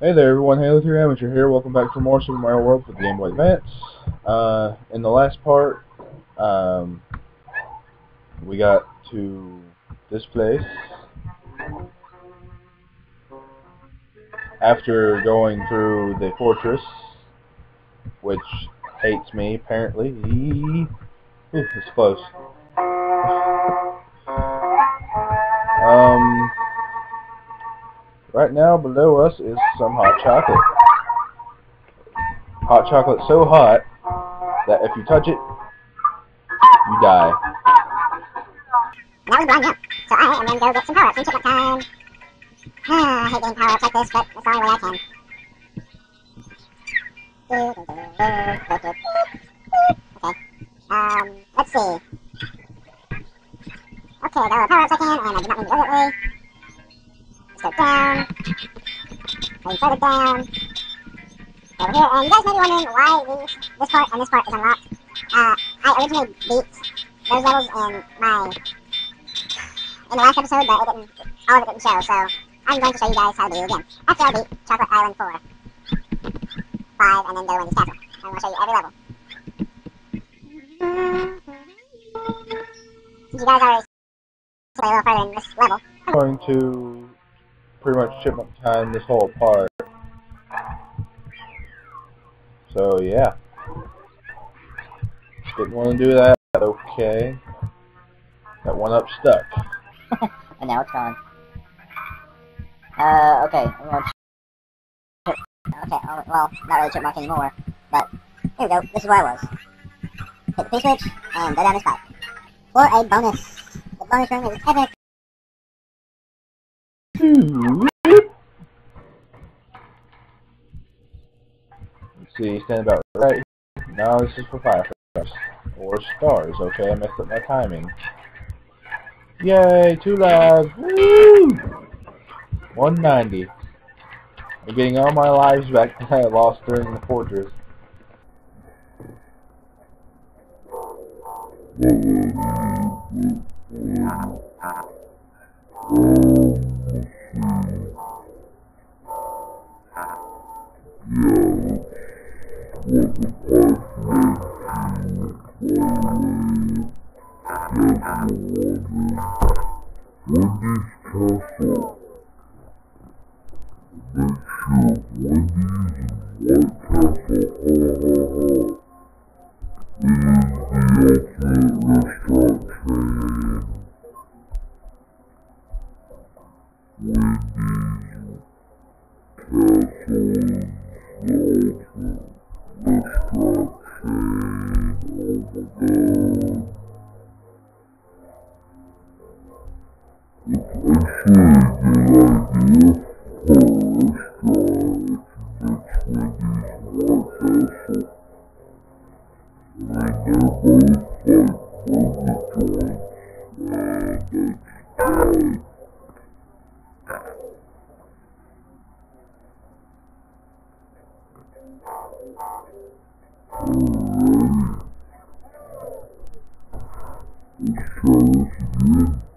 Hey there everyone, Halo 3 Amateur here. Welcome back for more Super Mario World for the Game Boy Advance. Uh, in the last part, um, we got to this place. After going through the fortress, which hates me apparently. Ooh, it's close. Um, Right now, below us is some hot chocolate. Hot chocolate so hot that if you touch it, you die. Now we're blind jump. So I am to go get some power-ups in chipmunk time. I hate getting power-ups like this, but it's the only way I can. Okay. Um, let's see. Okay, I got all the power-ups I can, and I did not mean to go that way. Go down. Going further down. Over here, and you guys may be wondering why these, this part and this part is unlocked. Uh, I originally beat those levels in my in the last episode, but it didn't, all of it didn't show, so I'm going to show you guys how to do it again. After I beat Chocolate Island 4, 5, and then go to Wendy's Castle. I'm going to show you every level. Since you guys already play a little further in this level, I'm going to pretty much chipmunk time this whole part. So yeah. Didn't want to do that. Okay. That one up stuck. and now it's gone. Uh, okay, I'm going to... Okay, well, not really chipmunk anymore, but here we go, this is where I was. Hit the P-switch, and go down this pipe. For a bonus. The bonus room is epic. See, stand about right. Now this is for fireflies. Or stars, okay? I messed up my timing. Yay, two lives! Woo! 190. I'm getting all my lives back that I lost during the fortress. White Castle, ha ha ha. Is the Alright. Let's try this again.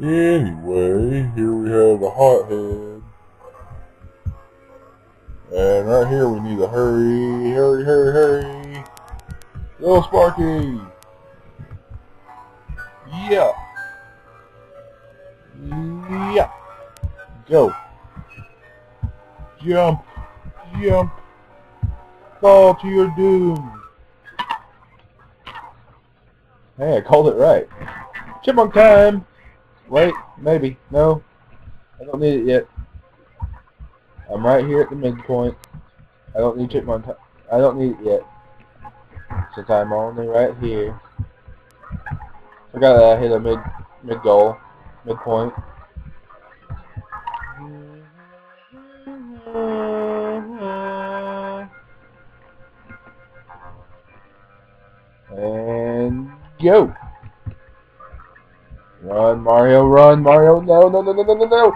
Anyway, here we have the hothead. And right here we need to hurry, hurry, hurry, hurry. Go Sparky! Yeah! Yeah! Go! Jump! Jump! Fall to your doom! Hey, I called it right. Chipmunk time! Wait, maybe. No. I don't need it yet. I'm right here at the midpoint. I don't need time. I don't need it yet. Since I'm only right here. I gotta hit a mid mid goal. Midpoint. And go! Run, Mario, run, Mario, no, no, no, no, no, no, no!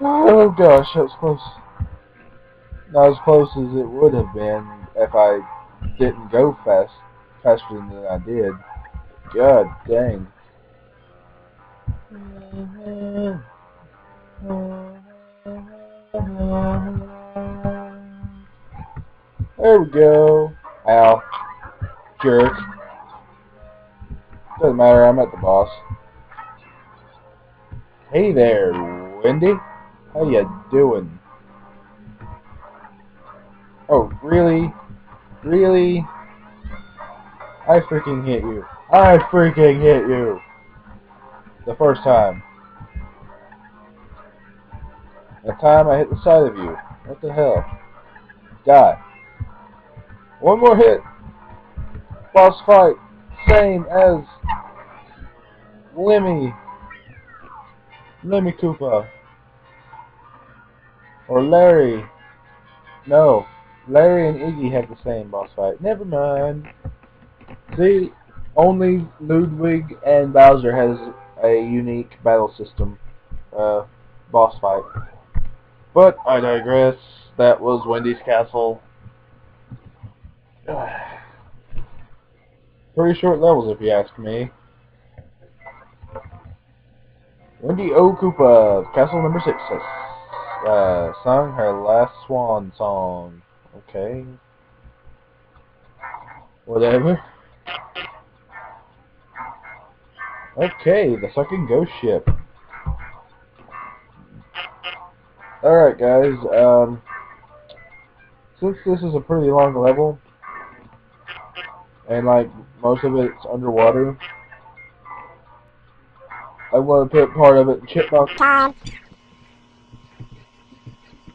Oh gosh, that was close. Not as close as it would have been if I didn't go fast, faster than I did. God dang. There we go. Ow. Jerk. Doesn't matter, I'm at the boss. Hey there, Wendy. How you doing? Oh, really? Really? I freaking hit you. I freaking hit you! The first time. The time I hit the side of you. What the hell? Die. One more hit. Boss fight. Same as Lemmy. Lemmy Koopa. Or Larry. No. Larry and Iggy had the same boss fight. Never mind. See, only Ludwig and Bowser has a unique battle system. Uh, boss fight. But I digress. That was Wendy's Castle. Pretty short levels if you ask me. Wendy O. Koopa, Castle number 6, has uh, sung her last swan song. Okay. Whatever. Okay, the Sunken Ghost Ship. Alright guys, um, since this is a pretty long level, and like most of it's underwater, I'm going to put part of it in Chipmunk. Time.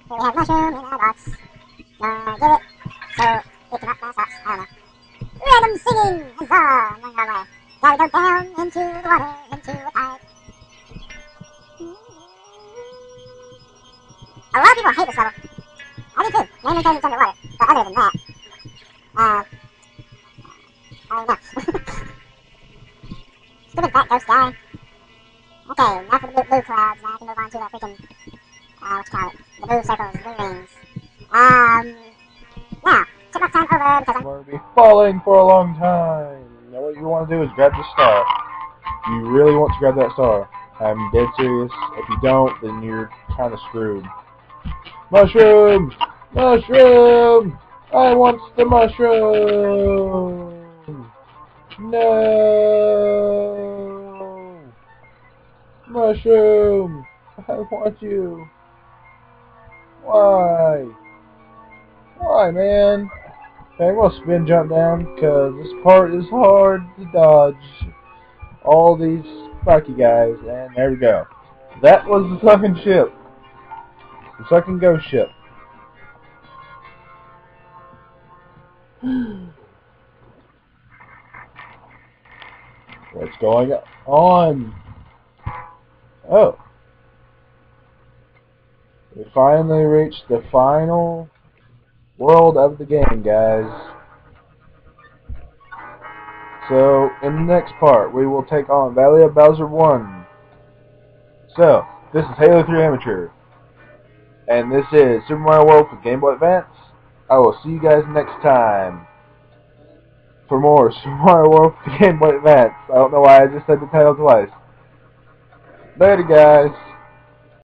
Here we have mushroom in our box. Gonna give it so it cannot pass us. I don't know. Random singing! Huzzah! Going our way. Gotta go down into the water, into a tide. A lot of people hate this level. I do too, mainly because it's underwater. But other than that, uh, I don't know. Stupid fat ghost guy. Okay, now for the blue, clouds. Now I can move on to the freaking, uh, what you call it? The blue circles, blue rings. Um, now, chipmunk time over because I'm going to be falling for a long time. Now what you want to do is grab the star. You really want to grab that star. I'm dead serious. If you don't, then you're kind of screwed. Mushroom! Mushroom! I want the mushroom! No! Mushroom! I want you! Why? Why, man? Okay, I'm gonna spin jump down because this part is hard to dodge all these spiky guys, and there we go. That was the Sunken Ship. The Sunken Ghost Ship. What's going on? Oh. We finally reached the final world of the game, guys. So, in the next part, we will take on Valley of Bowser 1. So, this is Halo 3 Amateur. And this is Super Mario World for Game Boy Advance. I will see you guys next time. For more Super Mario World for Game Boy Advance. I don't know why I just said the title twice. Later, guys.